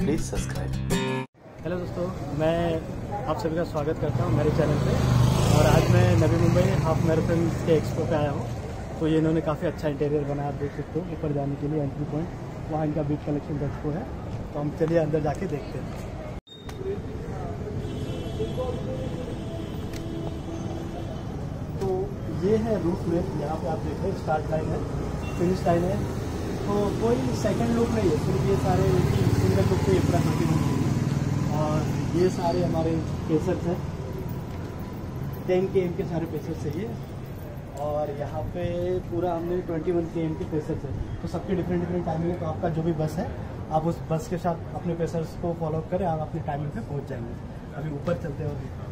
Please subscribe hello दोस्तों, मैं आप सभी का स्वागत करता हूँ मेरे चैनल पे। और आज मैं नवी मुंबई हाफ़ मैराथन के एक्सपो पे आया हूँ। तो ये इन्होंने काफ़ी अच्छा इंटीरियर बनाया, आप देख सकते हो, ऊपर जाने के लिए एंट्री पॉइंट वहाँ इनका बिग कलेक्शन एक्सपो है। तो हम चलिए अंदर जाके देखते हैं। तो ये है रूट मैप यहाँ पे आप देख रहे हैं स्टार्ट लाइन है फिनिश लाइन है। तो कोई सेकंड लुक नहीं है, सिर्फ़ ये सारे सिंगल लुक पे पूरा कंटिन्यू है। और ये सारे हमारे पेसर्स हैं। टेन के एम के सारे पेसर्स है ये। और यहाँ पे पूरा हमने ट्वेंटी वन के एम के पेसर्स है। तो सबके डिफरेंट डिफरेंट टाइमिंग है। तो आपका जो भी बस है, आप उस बस के साथ अपने पेसर्स को फॉलो करें, आप अपने टाइमिंग पे पहुँच जाएँगे। अभी ऊपर चलते हैं।